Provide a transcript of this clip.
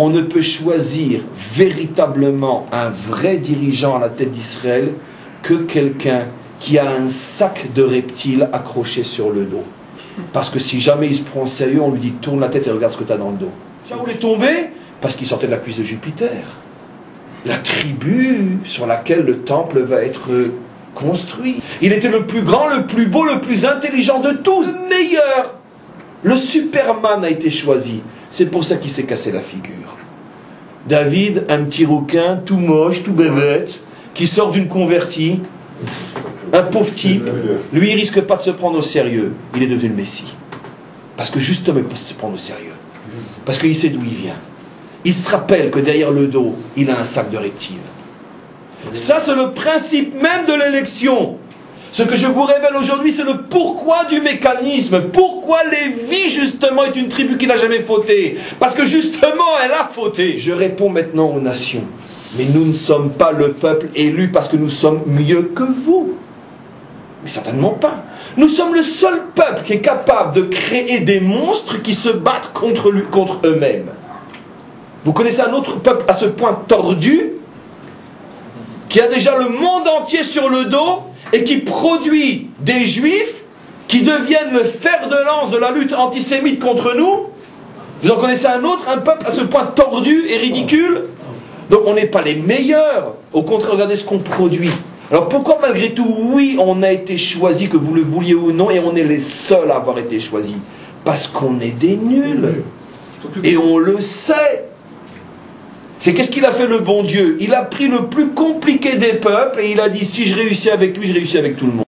on ne peut choisir véritablement un vrai dirigeant à la tête d'Israël que quelqu'un qui a un sac de reptiles accroché sur le dos. Parce que si jamais il se prend au sérieux, on lui dit tourne la tête et regarde ce que tu as dans le dos. Où est tombé Parce qu'il sortait de la cuisse de Jupiter. La tribu sur laquelle le temple va être construit. Il était le plus grand, le plus beau, le plus intelligent de tous, le meilleur. Le Superman a été choisi. C'est pour ça qu'il s'est cassé la figure. David, un petit rouquin, tout moche, tout bébête, qui sort d'une convertie, un pauvre type, lui, il risque pas de se prendre au sérieux. Il est devenu le Messie. Parce que justement, il peut se prendre au sérieux. Parce qu'il sait d'où il vient. Il se rappelle que derrière le dos, il a un sac de reptiles. Ça, c'est le principe même de l'élection. Ce que je vous révèle aujourd'hui, c'est le pourquoi du mécanisme. Pourquoi Lévi, justement, est une tribu qui n'a jamais fauté? Parce que justement, elle a fauté. Je réponds maintenant aux nations. Mais nous ne sommes pas le peuple élu parce que nous sommes mieux que vous. Mais certainement pas. Nous sommes le seul peuple qui est capable de créer des monstres qui se battent contre, contre eux-mêmes. Vous connaissez un autre peuple à ce point tordu qui a déjà le monde entier sur le dos et qui produit des juifs qui deviennent le fer de lance de la lutte antisémite contre nous. Vous en connaissez un autre, un peuple à ce point tordu et ridicule Donc on n'est pas les meilleurs. Au contraire, regardez ce qu'on produit. Alors pourquoi malgré tout, oui, on a été choisi, que vous le vouliez ou non, et on est les seuls à avoir été choisis? Parce qu'on est des nuls. Et on le sait. C'est qu'est-ce qu'il a fait le bon Dieu? Il a pris le plus compliqué des peuples et il a dit si je réussis avec lui, je réussis avec tout le monde.